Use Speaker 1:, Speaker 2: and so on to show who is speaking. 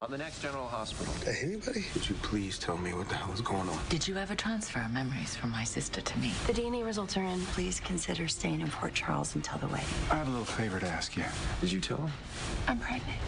Speaker 1: On the next General Hospital.
Speaker 2: Anybody? Could you please tell me what the hell is going on?
Speaker 3: Did you ever transfer memories from my sister to me?
Speaker 4: The DNA results are in. Please consider staying in Port Charles until the wedding.
Speaker 2: I have a little favor to ask you. Did you tell him?
Speaker 4: I'm pregnant.